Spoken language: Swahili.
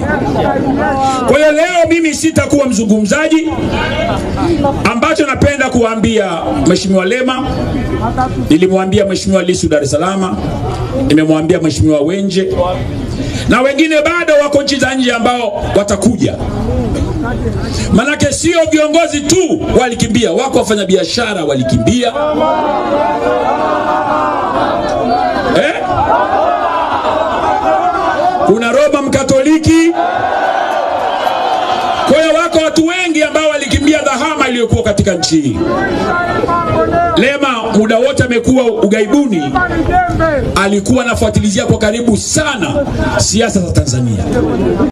wengine. Kwa hiyo leo mimi sitakuwa mzungumzaji. Ambacho napenda kuwaambia Mheshimiwa Lema, nilimwambia Mheshimiwa lisu Dar es Salaam, nimemwambia Mheshimiwa Wenje na wengine bado wako nchi za nje ambao watakuja. Manake sio viongozi tu walikimbia, wako wafanyabiashara walikimbia eh? Kuna Roma Mkatoliki. Kwa hiyo wako watu wengi ambao walikimbia dhahama iliyokuwa katika nchi hii. Lema muda wote amekuwa ugaibuni, alikuwa anafuatilizia kwa karibu sana siasa za Tanzania.